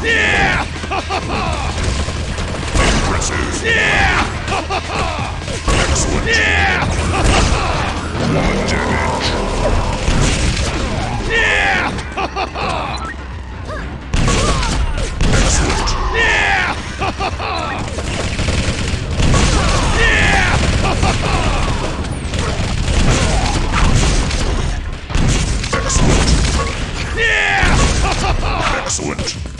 Yeah! Impressive. Yeah! Excellent. Yeah! One damage. excellent.